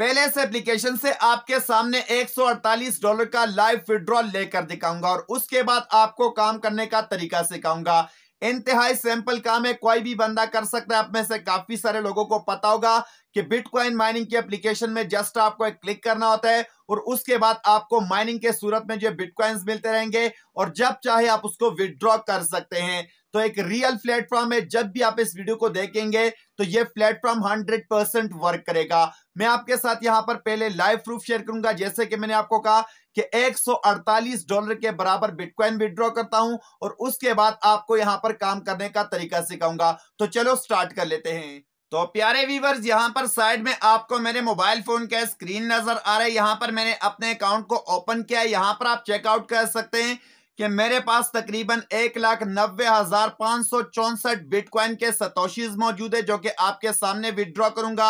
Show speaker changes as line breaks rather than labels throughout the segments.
पहले इस एप्लीकेशन से आपके सामने 148 डॉलर का लाइव विड्रॉल लेकर दिखाऊँगा और उसके बाद आपको काम करने का तरीका सिखाऊँगा। इंतहाई सिंपल काम है, कोई भी बंदा कर सकता है। आप में से काफ़ी सारे लोगों को पता होगा कि बिटकॉइन माइनिंग की एप्लीकेशन में जस्ट आपको एक क्लिक करना होता है और उसके बाद आपको माइनिंग के सूरत में जो बिटकॉइंस मिलते रहेंगे और जब चाहे आप उसको विदड्रॉ कर सकते हैं। तो एक रियल प्लेटफॉर्म है, जब भी आप इस वीडियो को देखेंगे तो ये प्लेटफॉर्म 100 परसेंट वर्क करेगा। मैं आपके साथ यहाँ पर पहले लाइव प्रूफ शेयर करूँगा। जैसे कि मैंने आपको कहा कि 148 डॉलर के बराबर बिटकॉइन विड्रॉ करता हूँ और उसके बाद आपको यहाँ पर काम करने का तरीका सिखाऊँगा। तो चलो स्टार्ट कर लेते हैं। तो प्यारे व्यूवर्स यहाँ पर साइड में आपको मेरे मोबाइल फ़ोन का स्क्रीन नज़र आ रहा है। यहाँ पर मैंने अपने अकाउंट को ओपन किया है। यहाँ पर आप चेकआउट कर सकते हैं। कि मेरे पास तकरीबन एक लाख नब्बे हज़ार पाँच सौ चौसठ बिटकॉइन के सतोशीज मौजूद है, जो कि आपके सामने विड्रॉ करूँगा।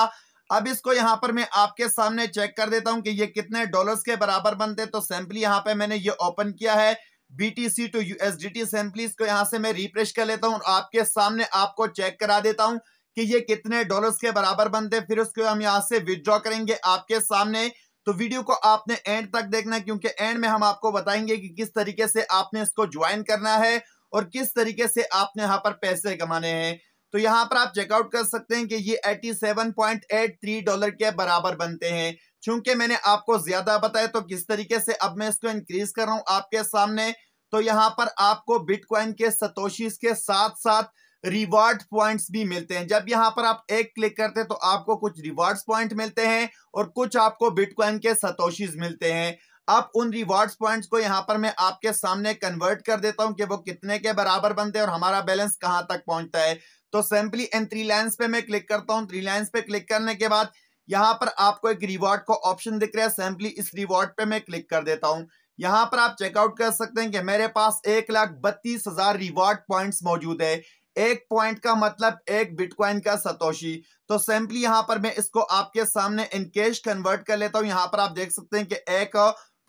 अब इसको यहाँ पर मैं आपके सामने चेक कर देता हूँ कि ये कितने डॉलर्स के बराबर बनते तो सैंपली यहाँ पे मैंने ये ओपन किया है। बीटीसी टू यूएसडीटी सैंपली इसको यहाँ से मैं रिफ्रेश कर लेता हूँ और आपके सामने आपको चेक करा देता हूँ कि ये कितने डॉलर्स के बराबर बनते फिर उसको हम यहाँ से विड्रॉ करेंगे आपके सामने। तो वीडियो को आपने एंड तक देखना है, क्योंकि एंड में हम आपको बताएँगे कि किस तरीके से आपने इसको ज्वाइन करना है और किस तरीके से आपने यहाँ पर पैसे कमाने हैं। तो यहाँ पर आप चेकआउट कर सकते हैं कि ये 87.83 डॉलर के बराबर बनते हैं। चूँकि मैंने आपको ज़्यादा बताया तो किस तरीके से अब मैं इसको इंक्रीज कर रहा हूँ आपके सामने तो यहाँ पर आपको बिटकॉइन के सतोशीज के साथ साथ रिवार्ड पॉइंट्स भी मिलते हैं। जब यहाँ पर आप एक क्लिक करते हैं तो आपको कुछ रिवार्ड्स पॉइंट मिलते हैं और कुछ आपको बिटकॉइन के सतोशीज मिलते हैं। अब उन रिवार्ड्स पॉइंट्स को यहाँ पर मैं आपके सामने कन्वर्ट कर देता हूँ कि वो कितने के बराबर बनते हैं और हमारा बैलेंस कहाँ तक पहुँचता है। तो सिंपली इन थ्री लाइन्स पे मैं क्लिक करता हूँ। थ्री लाइन्स पे क्लिक करने के बाद यहाँ पर आपको एक रिवॉर्ड का ऑप्शन दिख रहा है। सिंपली इस रिवॉर्ड पे मैं क्लिक कर देता हूँ। यहाँ पर आप चेकआउट कर सकते हैं कि मेरे पास एक लाख बत्तीस हज़ार रिवॉर्ड पॉइंट्स मौजूद है। एक पॉइंट का मतलब एक बिटकॉइन का सतोशी तो सिंपली यहाँ पर मैं इसको आपके सामने इनकेश कन्वर्ट कर लेता हूँ। यहाँ पर आप देख सकते हैं कि एक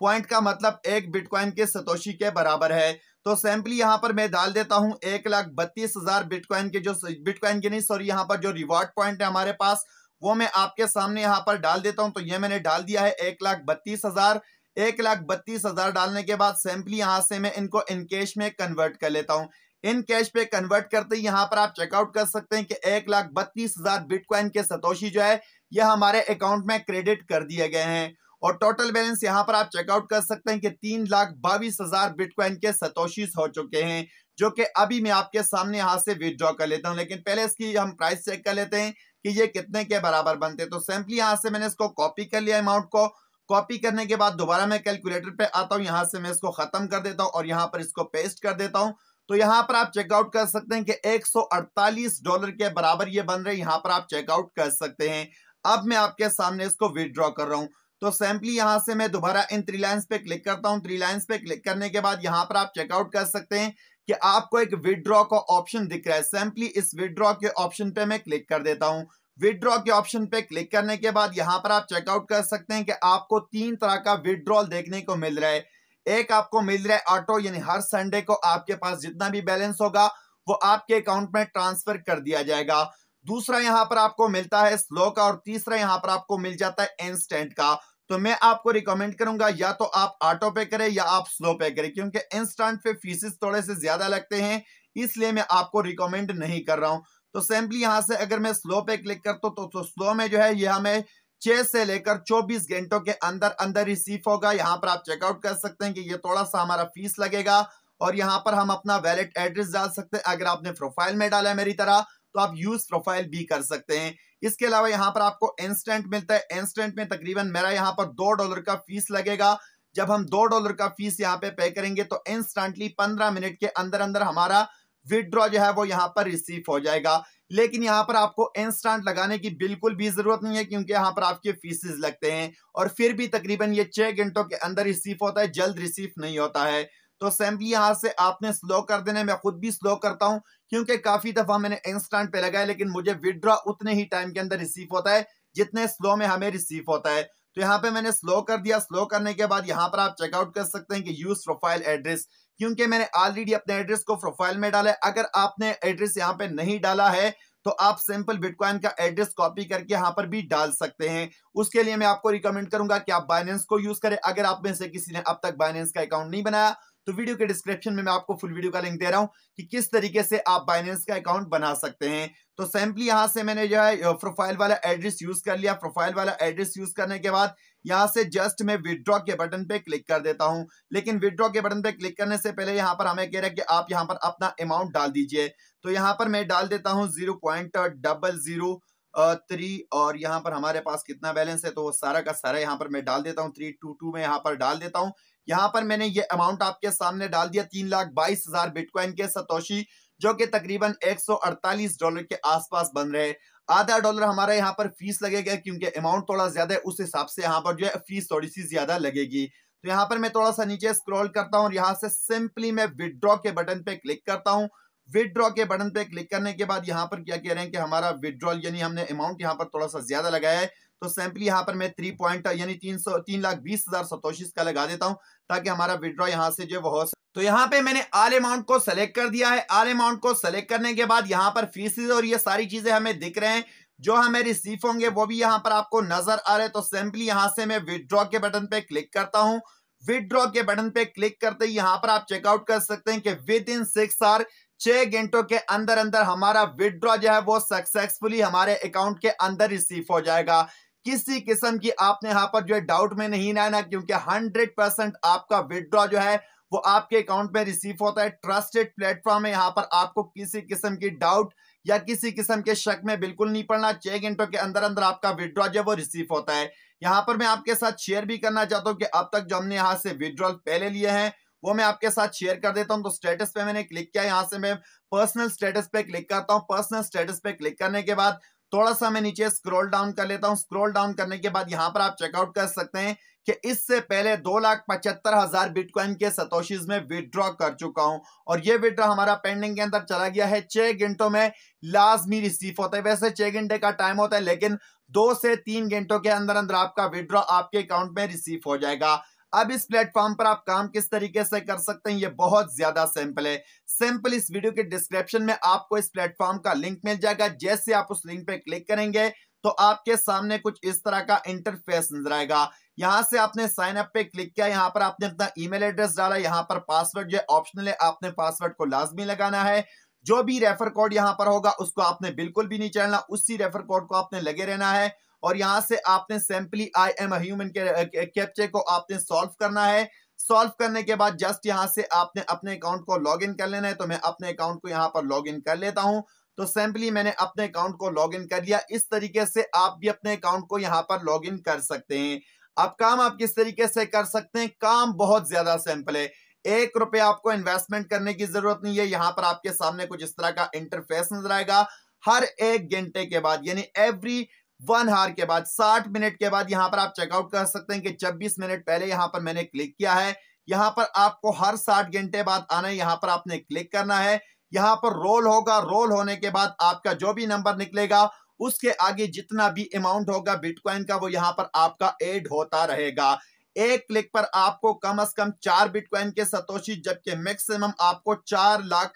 पॉइंट का मतलब एक बिटकॉइन के सतोशी के बराबर है। तो सिंपली यहाँ पर मैं डाल देता हूँ एक लाख बत्तीस हज़ार बिटकॉइन के जो बिटकॉइन के नहीं सॉरी यहाँ पर जो रिवॉर्ड पॉइंट है हमारे पास, वो मैं आपके सामने यहाँ पर डाल देता हूँ। तो ये मैंने डाल दिया है एक लाख बत्तीस हज़ार। एक लाख बत्तीस हज़ार डालने के बाद सिंपली यहाँ से मैं इनको इनकेश में कन्वर्ट कर लेता हूँ। इन कैश पे कन्वर्ट करते ही यहाँ पर आप चेकआउट कर सकते हैं कि एक लाख बत्तीस हज़ार बिटकॉइन के सतोशी जो है, यह हमारे अकाउंट में क्रेडिट कर दिए गए हैं। और टोटल बैलेंस यहाँ पर आप चेकआउट कर सकते हैं कि तीन लाख बाईस हज़ार बिटकॉइन के सतोशीस हो चुके हैं, जो कि अभी मैं आपके सामने यहाँ से विदड्रॉ कर लेता हूँ। लेकिन पहले इसकी हम प्राइस चेक कर लेते हैं कि ये कितने के बराबर बनते तो सिंपली यहाँ से मैंने इसको कॉपी कर लिया अमाउंट को। कॉपी करने के बाद दोबारा मैं कैलकुलेटर पे आता हूँ। यहाँ से मैं इसको खत्म कर देता हूँ और यहाँ पर इसको पेस्ट कर देता हूँ। तो यहाँ पर आप चेकआउट कर सकते हैं कि 148 डॉलर के बराबर ये बन रहे यहाँ पर आप चेकआउट कर सकते हैं। अब मैं आपके सामने इसको विदड्रॉ कर रहा हूँ। तो सैम्पली यहाँ से मैं दोबारा इन थ्री पे क्लिक करता हूँ। थ्री पे क्लिक करने के बाद यहाँ पर आप चेकआउट कर सकते हैं कि आपको एक विदड्रॉ का ऑप्शन दिख रहा है। सैम्पली इस विदड्रॉ के ऑप्शन पे मैं क्लिक कर देता हूँ। विदड्रॉ के ऑप्शन पे क्लिक करने के बाद यहाँ पर आप चेकआउट कर सकते हैं कि आपको तीन तरह का विदड्रॉल देखने को मिल रहा है। एक आपको मिल रहा है ऑटो यानी हर संडे को आपके पास जितना भी बैलेंस होगा वो आपके अकाउंट में ट्रांसफ़र कर दिया जाएगा। दूसरा यहाँ पर आपको मिलता है स्लो का और तीसरा यहाँ पर आपको मिल जाता है इंस्टेंट का। तो मैं आपको रिकमेंड करूँगा या तो आप ऑटो पे करें या आप स्लो पे करें क्योंकि इंस्टेंट पे फीसिस थोड़े से ज़्यादा लगते हैं इसलिए मैं आपको रिकमेंड नहीं कर रहा हूँ। तो सिंपली यहाँ से अगर मैं स्लो पे क्लिक करता हूँ तो, तो स्लो में जो है यह हमें छह से लेकर चौबीस घंटों के अंदर अंदर रिसीव होगा। यहाँ पर आप चेकआउट कर सकते हैं कि ये थोड़ा सा हमारा फ़ीस लगेगा और यहाँ पर हम अपना वैलेट एड्रेस डाल सकते हैं। अगर आपने प्रोफ़ाइल में डाला है मेरी तरह तो आप यूज़ प्रोफ़ाइल भी कर सकते हैं। इसके अलावा यहाँ पर आपको इंस्टेंट मिलता है। इंस्टेंट में तकरीबन मेरा यहाँ पर दो डॉलर का फ़ीस लगेगा। जब हम दो डॉलर का फ़ीस यहाँ पे पे करेंगे तो इंस्टेंटली पंद्रह मिनट के अंदर अंदर हमारा विदड्रॉ जो है वो यहाँ पर रिसीव हो जाएगा। लेकिन यहाँ पर आपको इंस्टेंट लगाने की बिल्कुल भी ज़रूरत नहीं है, क्योंकि यहाँ पर आपके फीसेस लगते हैं और फिर भी तकरीबन ये छह घंटों के अंदर रिसीव होता है, जल्द रिसीव नहीं होता है। तो सैम्पली यहाँ से आपने स्लो कर देने मैं खुद भी स्लो करता हूँ, क्योंकि काफ़ी दफ़ा मैंने इंस्टेंट पे लगाया, लेकिन मुझे विदड्रॉ उतने ही टाइम के अंदर रिसीव होता है, जितने स्लो में हमें रिसीव होता है। तो यहाँ पे मैंने स्लो कर दिया स्लो करने के बाद यहाँ पर आप चेकआउट कर सकते हैं कि यूज़ प्रोफ़ाइल एड्रेस क्योंकि मैंने ऑलरेडी अपने एड्रेस को प्रोफ़ाइल में डाला है। अगर आपने एड्रेस यहाँ पे नहीं डाला है तो आप सिंपल बिटकॉइन का एड्रेस कॉपी करके यहाँ पर भी डाल सकते हैं। उसके लिए मैं आपको रिकमेंड करूँगा कि आप बाइनेंस को यूज़ करें। अगर आप में से किसी ने अब तक बाइनेंस का अकाउंट नहीं बनाया तो वीडियो के डिस्क्रिप्शन में मैं आपको फुल वीडियो का लिंक दे रहा हूँ कि किस तरीके से आप बाइनेंस का अकाउंट बना सकते हैं। तो सिंपली यहाँ से मैंने जो है प्रोफ़ाइल वाला एड्रेस यूज़ कर लिया। प्रोफ़ाइल वाला एड्रेस यूज़ करने के बाद यहाँ से जस्ट मैं विदड्रॉ के बटन पे क्लिक कर देता हूँ। लेकिन विदड्रॉ के बटन पे क्लिक करने से पहले यहाँ पर हमें कह रहा है कि आप यहाँ पर अपना अमाउंट डाल दीजिए। तो यहाँ पर मैं डाल देता हूँ zero point double zero three और यहाँ पर हमारे पास कितना बैलेंस है तो वो सारा का सारा यहाँ पर मैं डाल देता हूँ। थ्री टू टू में यहाँ पर डाल देता हूँ। यहाँ पर मैंने ये अमाउंट आपके सामने डाल दिया, तीन लाख बाईस हज़ार बिटकॉइन के, सतोशी। जो कि तकरीबन 148 डॉलर के आसपास बन रहे आधा डॉलर हमारा यहाँ पर फ़ीस लगेगा क्योंकि अमाउंट थोड़ा ज़्यादा है, उस हिसाब से यहाँ पर जो है फ़ीस थोड़ी सी ज़्यादा लगेगी। तो यहाँ पर मैं थोड़ा सा नीचे स्क्रॉल करता हूँ यहाँ से सिंपली मैं विदड्रॉ के बटन पे क्लिक करता हूँ। विदड्रॉ के बटन पे क्लिक करने के बाद यहाँ पर क्या कह रहे हैं कि हमारा विदड्रॉल यानी हमने अमाउंट यहाँ पर थोड़ा सा ज़्यादा लगाया है। तो सैंपली यहाँ पर मैं थ्री पॉइंट यानी तीन सौ, तीन लाख बीस हज़ार सतोशीस का लगा देता हूँ, ताकि हमारा विड्रॉ यहाँ से जो हो तो यहाँ पे मैंने आल अमाउंट को सेलेक्ट कर दिया है। आल अमाउंट को सेलेक्ट करने के बाद यहाँ पर फीसिस और ये सारी चीज़ें हमें दिख रहे हैं, जो हमें रिसीव होंगे, वो भी यहाँ पर आपको नज़र आ रहे तो सिंपली यहाँ से मैं विदड्रॉ के बटन पे क्लिक करता हूँ। विदड्रॉ के बटन पे क्लिक करते ही यहाँ पर आप चेकआउट कर सकते हैं कि विद इन सिक्स आवर छह घंटों के अंदर अंदर हमारा विदड्रॉ जो है वो सक्सेसफुली हमारे अकाउंट के अंदर रिसीव हो जाएगा। किसी किस्म की आपने यहाँ पर जो है डाउट में नहीं रहना, क्योंकि हंड्रेड परसेंट आपका विदड्रॉ जो है, वो आपके अकाउंट में रिसीव होता है। ट्रस्टेड प्लेटफॉर्म है, यहाँ पर आपको किसी किस्म की डाउट या किसी किस्म के शक में बिल्कुल नहीं पड़ना। छह घंटों के अंदर अंदर आपका विड्रॉ जो है, वो रिसीव होता है। यहाँ पर मैं आपके साथ शेयर भी करना चाहता हूँ कि अब तक जो हमने यहाँ से विड्रॉल पहले लिए हैं, वो मैं आपके साथ शेयर कर देता हूँ। तो स्टेटस पे मैंने क्लिक किया यहाँ से मैं पर्सनल स्टेटस पे क्लिक करता हूँ। पर्सनल स्टेटस पे क्लिक करने के बाद थोड़ा सा मैं नीचे स्क्रॉल डाउन कर लेता हूँ। स्क्रॉल डाउन करने के बाद यहाँ पर आप चेकआउट कर सकते हैं कि इससे पहले दो लाख पचहत्तर हज़ार बिटकॉइन के सतोशीज में विदड्रॉ कर चुका हूँ। और ये विदड्रॉ हमारा पेंडिंग के अंदर चला गया है। छह घंटों में लाजमी रिसीव होता है। वैसे छह घंटे का टाइम होता है, लेकिन दो से तीन घंटों के अंदर अंदर आपका विदड्रॉ आपके अकाउंट में रिसीव हो जाएगा। अब इस प्लेटफॉर्म पर आप काम किस तरीके से कर सकते हैं, ये बहुत ज़्यादा सिंपल है। सिंपल इस वीडियो के डिस्क्रिप्शन में आपको इस प्लेटफॉर्म का लिंक मिल जाएगा। जैसे आप उस लिंक पे क्लिक करेंगे तो आपके सामने कुछ इस तरह का इंटरफेस नज़र आएगा। यहाँ से आपने साइन अप पे क्लिक किया, यहाँ पर आपने अपना ईमेल एड्रेस डाला, यहाँ पर पासवर्ड जो ऑप्शनल है, आपने पासवर्ड को लाजमी लगाना है। जो भी रेफर कोड यहाँ पर होगा, उसको आपने बिल्कुल भी नहीं चलना, उसी रेफर कोड को आपने लगे रहना है। और यहाँ से आपने सिंपली आई एम ह्यूमन के कैप्चे को आपने सॉल्व करना है। सॉल्व करने के बाद जस्ट यहाँ से आपने अपने अकाउंट को लॉगिन कर लेना है तो मैं अपने अकाउंट को यहाँ पर लॉगिन कर लेता हूँ। तो सिंपली मैंने अपने अकाउंट को लॉगिन कर लिया। इस तरीके से आप भी अपने अकाउंट को यहाँ पर लॉगिन कर सकते हैं। अब काम आप किस तरीके से कर सकते हैं? काम बहुत ज़्यादा सिंपल है। एक रुपए आपको इन्वेस्टमेंट करने की ज़रूरत नहीं है। यहाँ पर आपके सामने कुछ इस तरह का इंटरफेस नज़र आएगा। हर एक घंटे के बाद, यानी एवरी वन हार के बाद, साठ मिनट के बाद यहाँ पर आप चेकआउट कर सकते हैं कि छब्बीस मिनट पहले यहाँ पर मैंने क्लिक किया है। यहाँ पर आपको हर साठ घंटे बाद आना है, यहाँ पर आपने क्लिक करना है। यहाँ पर रोल होगा रोल होने के बाद आपका जो भी नंबर निकलेगा, उसके आगे जितना भी अमाउंट होगा बिटकॉइन का, वो यहाँ पर आपका एड होता रहेगा। एक क्लिक पर आपको कम अज कम चार बिटकॉइन के सतोशी, जबकि मैक्सिमम आपको चार लाख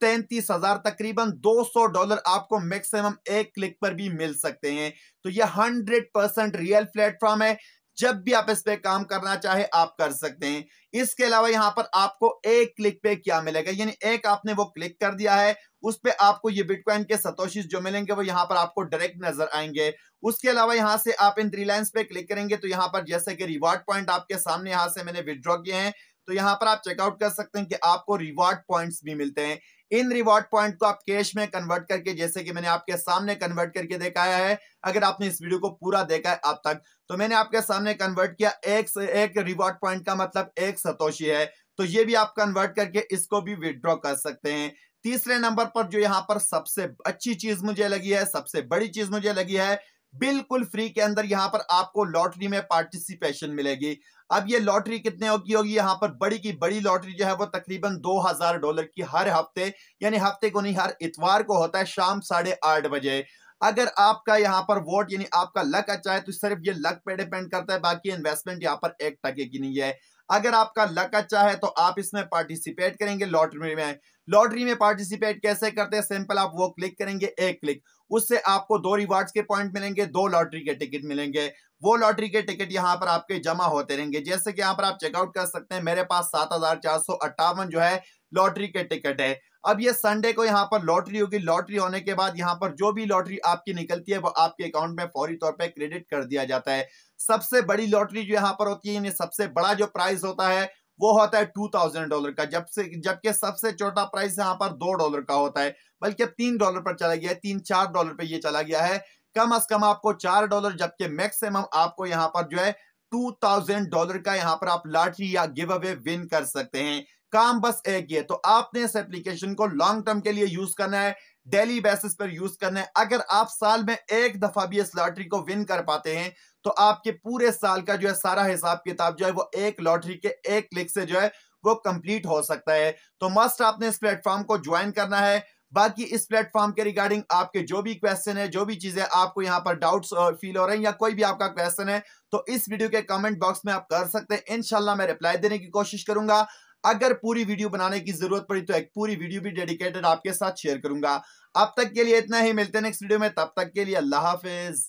तैंतीस हज़ार तकरीबन 200 डॉलर आपको मैक्सिमम एक क्लिक पर भी मिल सकते हैं। तो ये 100 परसेंट रियल प्लेटफॉर्म है। जब भी आप इस पे काम करना चाहे आप कर सकते हैं। इसके अलावा यहाँ पर आपको एक क्लिक पे क्या मिलेगा? यानी एक आपने वो क्लिक कर दिया है, उस पे आपको ये बिटकॉइन के सतोशीस जो मिलेंगे वो यहाँ पर आपको डायरेक्ट नज़र आएँगे। उसके अलावा यहाँ से आप इन थ्री लाइन्स पे क्लिक करेंगे तो यहाँ पर जैसे कि रिवार्ड पॉइंट आपके सामने यहाँ से मैंने विड्रॉ किए हैं। तो यहाँ पर आप चेकआउट कर सकते हैं कि आपको रिवॉर्ड पॉइंट्स भी मिलते हैं। इन रिवॉर्ड पॉइंट को आप कैश में कन्वर्ट करके, जैसे कि मैंने आपके सामने कन्वर्ट करके दिखाया है, अगर आपने इस वीडियो को पूरा देखा है अब तक तो मैंने आपके सामने कन्वर्ट किया एक एक रिवॉर्ड पॉइंट का मतलब एक सतोशी है तो ये भी आप कन्वर्ट करके इसको भी विदड्रॉ कर सकते हैं। तीसरे नंबर पर जो यहाँ पर सबसे अच्छी चीज़ मुझे लगी है, सबसे बड़ी चीज़ मुझे लगी है बिल्कुल फ्री के अंदर यहाँ पर आपको लॉटरी में पार्टिसिपेशन मिलेगी। अब ये लॉटरी कितने की होगी यहाँ पर बड़ी की बड़ी लॉटरी जो है वो तकरीबन दो हज़ार डॉलर की हर हफ़्ते, यानी हफ़्ते को नहीं, हर इतवार को होता है शाम साढ़े आठ बजे। अगर आपका यहाँ पर वोट, यानी आपका लक अच्छा है तो सिर्फ़ ये लक पे डिपेंड करता है, बाकी इन्वेस्टमेंट यहाँ पर एक टके की नहीं है। अगर आपका लक अच्छा है तो आप इसमें पार्टिसिपेट करेंगे लॉटरी में। लॉटरी में पार्टिसिपेट कैसे करते हैं? सिंपल आप वो क्लिक करेंगे, एक क्लिक। उससे आपको दो रिवार्ड्स के पॉइंट मिलेंगे, दो लॉटरी के टिकट मिलेंगे। वो लॉटरी के टिकट यहाँ पर आपके जमा होते रहेंगे। जैसे कि यहाँ पर आप चेकआउट कर सकते हैं, मेरे पास सात हज़ार चार सौ अट्ठावन जो है लॉटरी के टिकट है। अब ये संडे को यहाँ पर लॉटरी होगी। लॉटरी होने के बाद यहाँ पर जो भी लॉटरी आपकी निकलती है, वो आपके अकाउंट में फौरी तौर पे क्रेडिट कर दिया जाता है। सबसे बड़ी लॉटरी जो यहाँ पर होती है सबसे बड़ा जो प्राइस होता है वो होता है टू थाउज़ेंड डॉलर का, जब से, जबकि सबसे छोटा प्राइस यहाँ पर दो डॉलर का होता है, बल्कि अब तीन डॉलर पर चला गया है, तीन चार डॉलर पे ये चला गया है। कम अज कम आपको चार डॉलर जबकि मैक्सिमम आपको यहाँ पर जो है टू थाउज़ेंड डॉलर का यहाँ पर आप लॉटरी या गिव अवे विन कर सकते हैं। काम बस एक ही है तो आपने इस एप्लीकेशन को लॉन्ग टर्म के लिए यूज़ करना है डेली बेसिस पर यूज़ करना है। अगर आप साल में एक दफ़ा भी इस लॉटरी को विन कर पाते हैं तो आपके पूरे साल का जो है सारा हिसाब किताब जो है वो एक लॉटरी के एक क्लिक से जो है वो कंप्लीट हो सकता है। तो मस्ट आपने इस प्लेटफॉर्म को ज्वाइन करना है। बाकी इस प्लेटफॉर्म के रिगार्डिंग आपके जो भी क्वेश्चन है, जो भी चीज़ें आपको यहाँ पर डाउट्स फील हो रहे हैं या कोई भी आपका क्वेश्चन है तो इस वीडियो के कमेंट बॉक्स में आप कर सकते हैं। इनशाला मैं रिप्लाई देने की कोशिश करूँगा। अगर पूरी वीडियो बनाने की ज़रूरत पड़ी तो एक पूरी वीडियो भी डेडिकेटेड आपके साथ शेयर करूँगा। अब तक के लिए इतना ही, मिलते हैं नेक्स्ट वीडियो में, तब तक के लिए अल्लाह हाफिज।